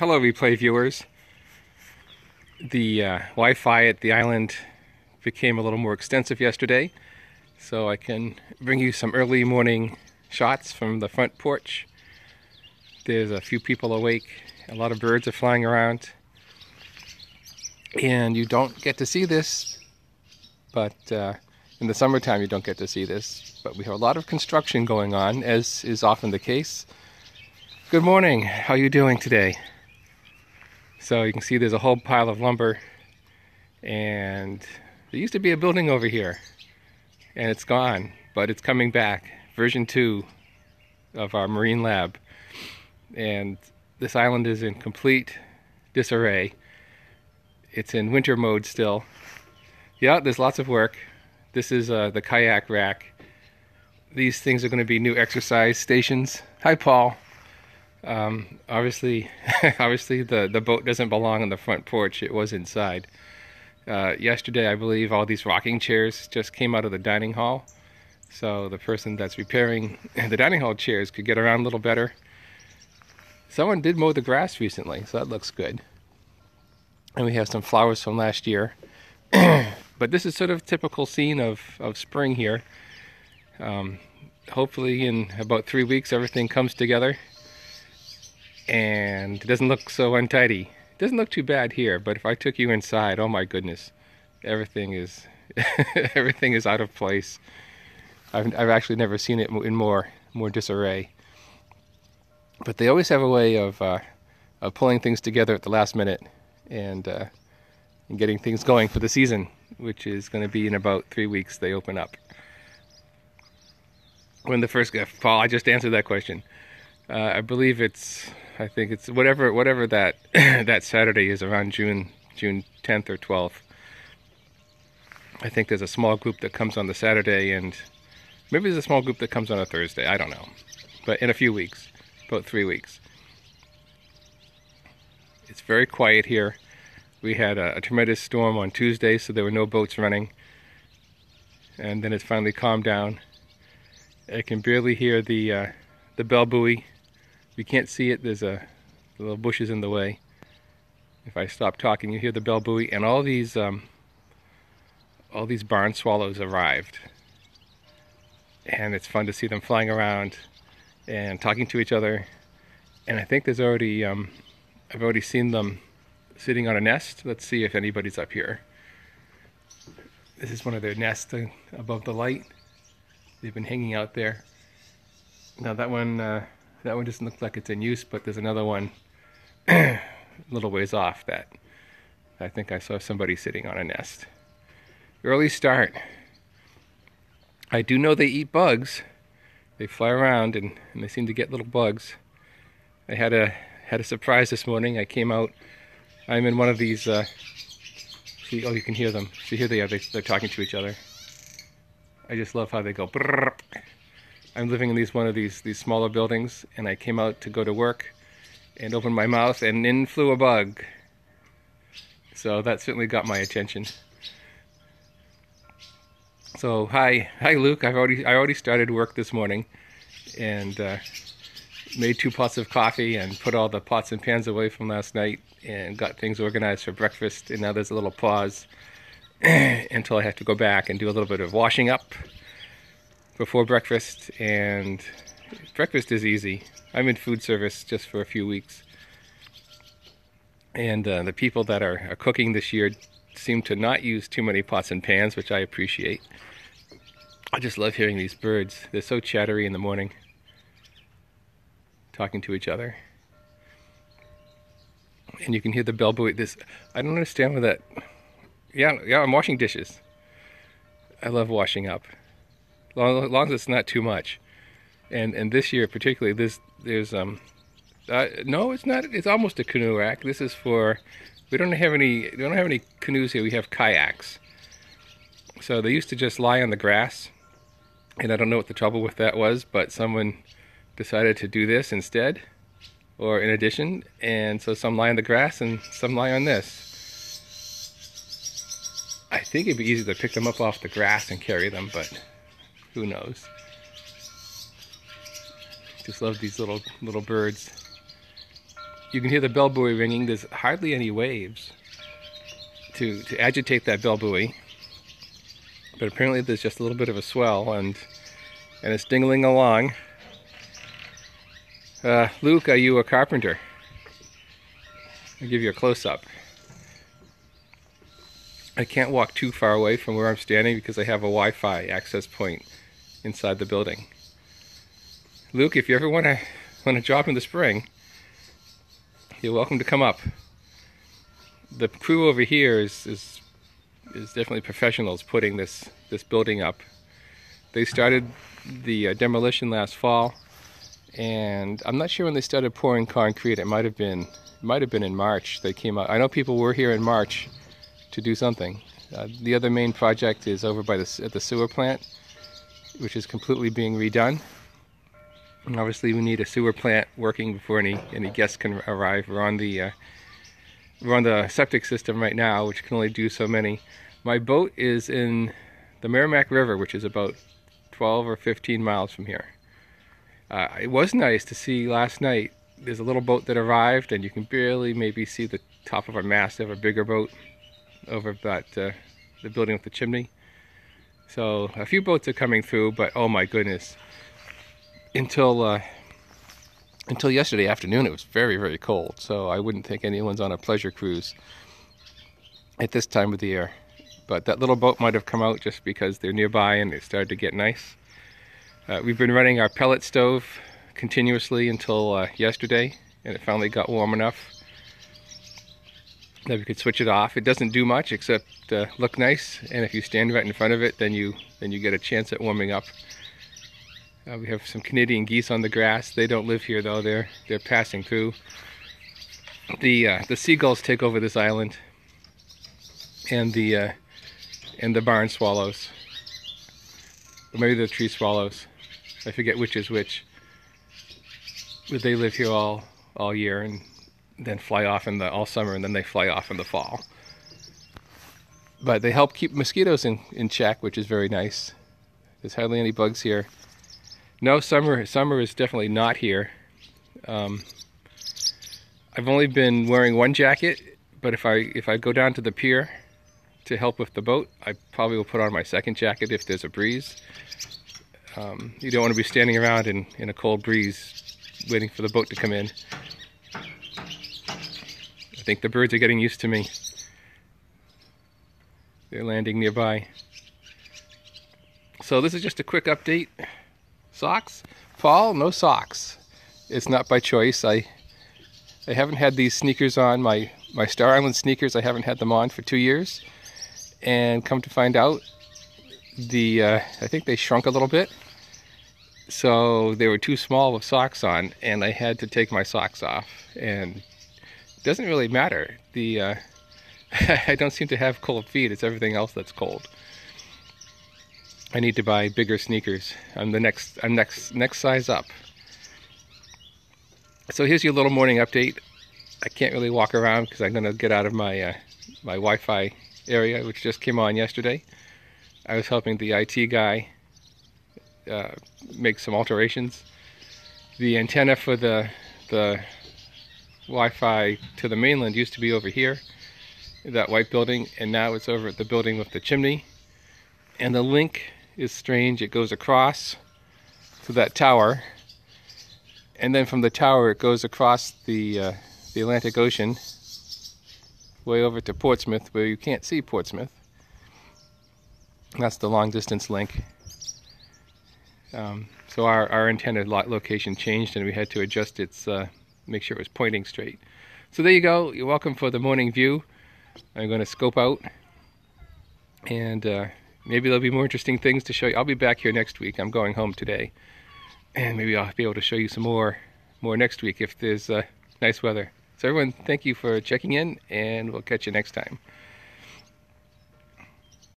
Hello, replay viewers. The uh, Wi-Fi at the island became a little more extensive yesterday, so I can bring you some early morning shots from the front porch. There's a few people awake, a lot of birds are flying around, and you don't get to see this, but uh, in the summertime you don't get to see this. But we have a lot of construction going on, as is often the case. Good morning. How are you doing today? So you can see there's a whole pile of lumber and there used to be a building over here and it's gone, but it's coming back. Version 2 of our marine lab. And this island is in complete disarray. It's in winter mode still. Yeah, there's lots of work. This is uh, the kayak rack. These things are going to be new exercise stations. Hi, Paul. Um, obviously, obviously the, the boat doesn't belong on the front porch. It was inside. Uh, yesterday, I believe all these rocking chairs just came out of the dining hall. So the person that's repairing the dining hall chairs could get around a little better. Someone did mow the grass recently, so that looks good. And we have some flowers from last year. but this is sort of typical scene of, of spring here. Um, hopefully in about three weeks everything comes together and it doesn't look so untidy. It doesn't look too bad here, but if I took you inside, oh my goodness, everything is everything is out of place. I've I've actually never seen it in more more disarray. But they always have a way of uh, of pulling things together at the last minute and uh, and getting things going for the season, which is going to be in about three weeks. They open up. When the first fall, I just answered that question. Uh, I believe it's I think it's whatever whatever that that Saturday is around June June 10th or 12th. I think there's a small group that comes on the Saturday and maybe there's a small group that comes on a Thursday. I don't know. But in a few weeks, about 3 weeks. It's very quiet here. We had a, a tremendous storm on Tuesday, so there were no boats running. And then it's finally calmed down. I can barely hear the uh, the bell buoy you can't see it, there's a little bushes in the way. If I stop talking, you hear the bell buoy, and all these um, all these barn swallows arrived, and it's fun to see them flying around and talking to each other. And I think there's already um, I've already seen them sitting on a nest. Let's see if anybody's up here. This is one of their nests above the light. They've been hanging out there. Now that one. Uh, that one doesn't look like it's in use, but there's another one a little ways off that I think I saw somebody sitting on a nest. Early start. I do know they eat bugs. They fly around and, and they seem to get little bugs. I had a had a surprise this morning. I came out. I'm in one of these. Uh, see, oh, you can hear them. See, here they are. They, they're talking to each other. I just love how they go. Brrr. I'm living in these one of these these smaller buildings, and I came out to go to work, and opened my mouth, and in flew a bug. So that certainly got my attention. So hi, hi Luke. I've already I already started work this morning, and uh, made two pots of coffee and put all the pots and pans away from last night, and got things organized for breakfast. And now there's a little pause until I have to go back and do a little bit of washing up before breakfast, and breakfast is easy. I'm in food service just for a few weeks, and uh, the people that are, are cooking this year seem to not use too many pots and pans, which I appreciate. I just love hearing these birds. They're so chattery in the morning, talking to each other. And you can hear the bell buoy. This I don't understand what that. Yeah, yeah. I'm washing dishes. I love washing up long, long as it's not too much. And and this year particularly, this there's um, uh, no, it's not. It's almost a canoe rack. This is for. We don't have any. We don't have any canoes here. We have kayaks. So they used to just lie on the grass, and I don't know what the trouble with that was, but someone decided to do this instead, or in addition, and so some lie on the grass and some lie on this. I think it'd be easy to pick them up off the grass and carry them, but who knows? Just love these little little birds. you can hear the bell buoy ringing. There's hardly any waves to, to agitate that bell buoy. But apparently there's just a little bit of a swell and and it's dingling along. Uh, Luke, are you a carpenter? I'll give you a close-up. I can't walk too far away from where I'm standing because I have a Wi-Fi access point inside the building. Luke, if you ever want to want to drop in the spring, you're welcome to come up. The crew over here is is is definitely professionals putting this this building up. They started the uh, demolition last fall, and I'm not sure when they started pouring concrete. It might have been might have been in March. They came out. I know people were here in March to do something. Uh, the other main project is over by the at the sewer plant, which is completely being redone. And obviously, we need a sewer plant working before any any guests can arrive. We're on the uh, we're on the septic system right now, which can only do so many. My boat is in the Merrimack River, which is about 12 or 15 miles from here. Uh, it was nice to see last night. There's a little boat that arrived, and you can barely maybe see the top of a mast of a bigger boat over that uh, the building with the chimney. So a few boats are coming through, but oh my goodness! Until uh, until yesterday afternoon, it was very very cold. So I wouldn't think anyone's on a pleasure cruise at this time of the year. But that little boat might have come out just because they're nearby and it started to get nice. Uh, we've been running our pellet stove continuously until uh, yesterday, and it finally got warm enough that we could switch it off. It doesn't do much except uh, look nice, and if you stand right in front of it, then you then you get a chance at warming up. Uh, we have some Canadian geese on the grass. They don't live here though. They're they're passing through. The uh, the seagulls take over this island, and the uh, and the barn swallows. Or maybe the tree swallows. I forget which is which. But they live here all all year and then fly off in the all summer and then they fly off in the fall. But they help keep mosquitoes in, in check, which is very nice. There's hardly any bugs here. No, summer summer is definitely not here. Um, I've only been wearing one jacket, but if I if I go down to the pier to help with the boat, I probably will put on my second jacket if there's a breeze. Um, you don't want to be standing around in, in a cold breeze waiting for the boat to come in. Think the birds are getting used to me. They're landing nearby. So this is just a quick update. Socks? Paul, no socks. It's not by choice. I I haven't had these sneakers on, my, my Star Island sneakers, I haven't had them on for two years and come to find out the uh, I think they shrunk a little bit so they were too small with socks on and I had to take my socks off and doesn't really matter. The uh, I don't seem to have cold feet. It's everything else that's cold. I need to buy bigger sneakers. I'm the next I'm next next size up. So here's your little morning update. I can't really walk around because I'm gonna get out of my uh, my Wi-Fi area, which just came on yesterday. I was helping the IT guy uh, make some alterations. The antenna for the the Wi-Fi to the mainland used to be over here, that white building, and now it's over at the building with the chimney. And the link is strange. It goes across to that tower, and then from the tower it goes across the uh, the Atlantic Ocean way over to Portsmouth where you can't see Portsmouth. That's the long distance link. Um, so our, our intended location changed and we had to adjust its, uh, make sure it was pointing straight. So there you go. You're welcome for the morning view. I'm going to scope out and uh, maybe there'll be more interesting things to show you. I'll be back here next week. I'm going home today and maybe I'll be able to show you some more more next week if there's uh, nice weather. So everyone, thank you for checking in, and we'll catch you next time.